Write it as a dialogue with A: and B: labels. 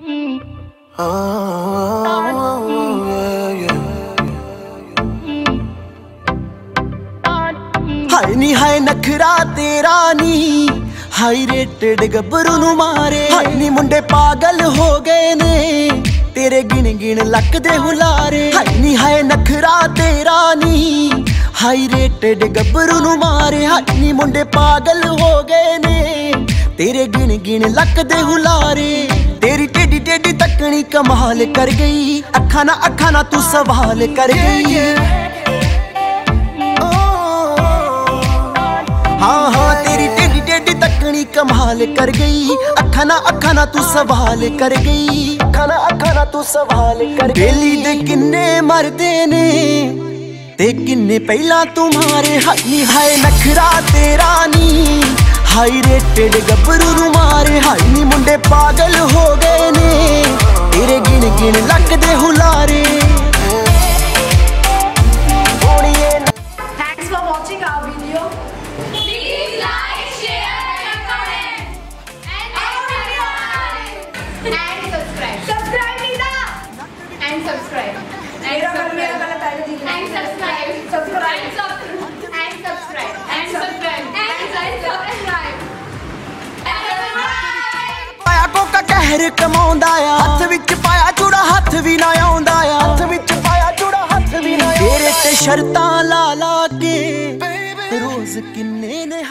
A: ਹਾਏ ਨੀ, ਹਾਏ ਨਖਰਾ ਤੇਰਾ ਨੀ। ਹਾਈ ਰੇਟਡ ਗੱਭਰੂ ਨੂੰ ਮਾਰੇ। ਹਾਏ ਨੀ, ਮੁੰਡੇ ਪਾਗਲ ਹੋ ਗਏ ਨੇ। ਤੇਰੇ ਗਿਣ ਗਿਣ ਲੱਕ ਦੇ ਹੁਲਾਰੇ। ਹਾਏ ਨੀ, ਹਾਏ ਨਖਰਾ ਤੇਰਾ ਨੀ। ਹਾਈ ਰੇਟਡ ਗੱਭਰੂ ਨੂੰ ਮਾਰੇ। ਹਾਏ ਨੀ, ਮੁੰਡੇ ਪਾਗਲ ਹੋ ਗਏ ਨੇ। ਤੇਰੇ ਗਿਣ ਗਿਣ ਲੱਕ ਦੇ ਹੁਲਾਰੇ। ਤੇਰੀ ਟੇਡੀ ਟੇਡੀ ਤੱਕਣੀ ਕਮਾਲ ਕਰ ਗਈ। ਅੱਖਾਂ ਨਾ ਅੱਖਾਂ ਨਾ ਤੂੰ ਸਵਾਲ ਕਰ ਗਈ। ਹਾਂ ਹਾਂ, ਤੇਰੀ ਟੇਡੀ ਟੇਡੀ ਤੱਕਣੀ ਕਮਾਲ ਕਰ ਗਈ। ਅੱਖਾਂ ਨਾ ਅੱਖਾਂ ਨਾ ਤੂੰ ਸਵਾਲ ਕਰ ਗਈ। ਅੱਖਾਂ ਨਾ ਅੱਖਾਂ ਨਾ ਤੂੰ ਸਵਾਲ ਕਰ ਗਈ। ਬੇਲੀ ਦੇ ਕਿੰਨੇ ਮਰਦੇ ਨੇ, ਤੇ ਕਿੰਨੇ ਪਹਿਲਾਂ ਤੁਮਾਰੇ ਹਾਈ ਹਾਏ, ਨਖਰਾ ਤੇਰਾ ਨੀ। ਹਾਈ ਰੇਟਡ ਗੱਭਰੂ ਨੂੰ ਮਾਰੇ ਹਾਈ ਨੀ ਮੁੰਡੇ ਪਾਗਲ ਹੋ ਗਏ ਨੇ ਤੇਰੇ ਗਿਣ ਗਿਣ ਲੱਗਦੇ ਹੁਲਾਰੇ
B: thanks for watching our video
C: please like
B: share
C: and comment and subscribe subscribe Nita and subscribe and subscribe
A: and subscribe ਜ਼ਹਿਰ ਕਮਾਉਂਦਾ ਆ। ਹੱਥ ਵਿੱਚ ਪਾਇਆ ਚੂੜਾ ਹੱਥ ਵੀ ਨਾ ਆਉਂਦਾ ਆ। ਹੱਥ ਵਿੱਚ ਪਾਇਆ ਚੂੜਾ ਹੱਥ ਵੀ ਨਾ ਤੇਰੇ ਤੇ ਸ਼ਰਤਾਂ ਲਾ ਲਾ ਕੇ ਰੋਜ਼ ਕਿੰਨੇ ਨੇ